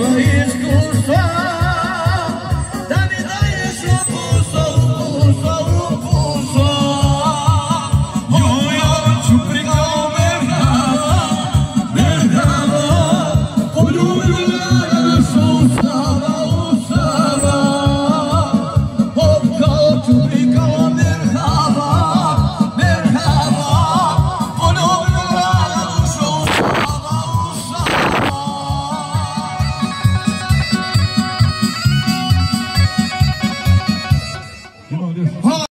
for his